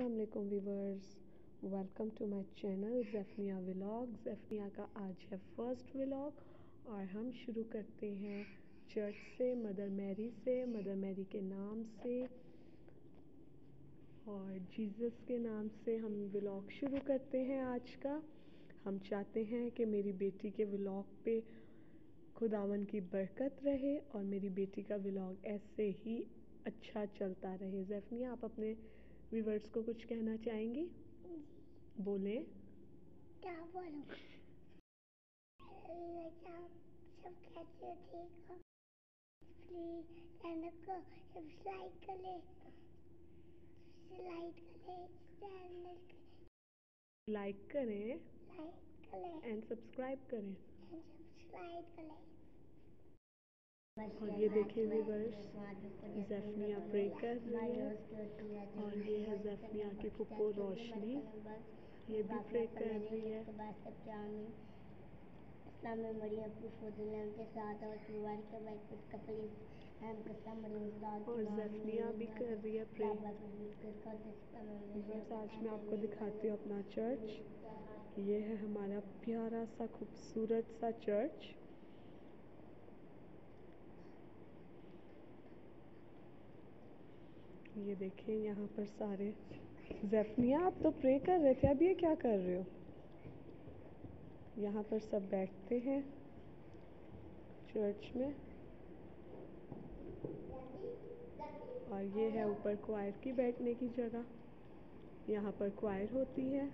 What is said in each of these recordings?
अस्सलाम वालेकुम viewers welcome to my channel Zephaniah vlog Zephaniah का आज है फ़र्स्ट व्लॉग और हम शुरू करते हैं चर्च से मदर मैरी से मदर मैरी के नाम से और जीसस के नाम से हम व्लॉग शुरू करते हैं आज का। हम चाहते हैं कि मेरी बेटी के व्लॉग पे खुदावन की बरकत रहे और मेरी बेटी का व्लॉग ऐसे ही अच्छा चलता रहे। जैफनिया आप अपने व्यूवर्स को कुछ कहना चाहेंगी? बोले। क्या बोलूँ? सब कैसे हो ठीक हो? प्लीज़ चैनल को सब्सक्राइब कर ले। लाइक करें चैनल लाइक करें। लाइक करें। एंड सब्सक्राइब करें। सब्सक्राइब करें। और ये देखिए व्यूवर्स जैफनिया प्रे कर रही है। और ये है जैफनिया की फुप्पो रोशनी। ये भी प्रे कर रही है। और जैफनिया भी कर रही है प्रे व्यूवर्स आज मैं आपको दिखाती हूँ अपना चर्च ये है हमारा प्यारा सा, खूबसूरत सा चर्च ये देखें यहाँ पर सारे जैफनिया, आप तो प्रे कर रहे थे, अब ये क्या कर रहे हो? यहाँ पर सब बैठते हैं चर्च में। और ये है ऊपर क्वायर की बैठने की जगह। यहाँ पर क्वायर होती है।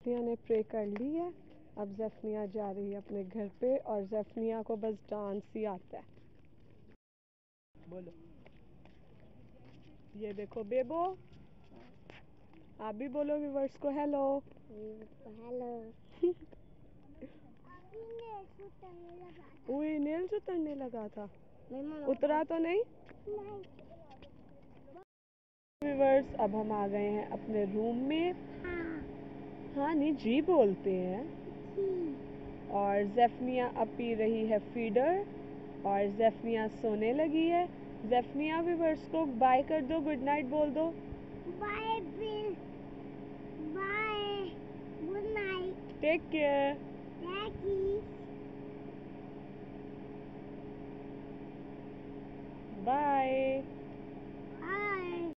ने प्रे कर ली है। अब जैफनिया जा रही है अपने घर पे और जैफनिया को बस डांस ही आता है। बोलो। ये देखो बेबो। आप भी बोलो व्यूवर्स को हेलो। हेलो वही नेल्स उतरने लगा था। उतरा तो नहीं? व्यूवर्स अब हम आ गए हैं अपने रूम में। हाँ। नहीं जी बोलते हैं। और जैफनिया अब पी रही है फीडर और जेफनिया सोने लगी है। जेफनिया व्यूवर्स को बाय कर दो गुड नाइट बोल दो। Bye Bill bye good night. Take care. Bye.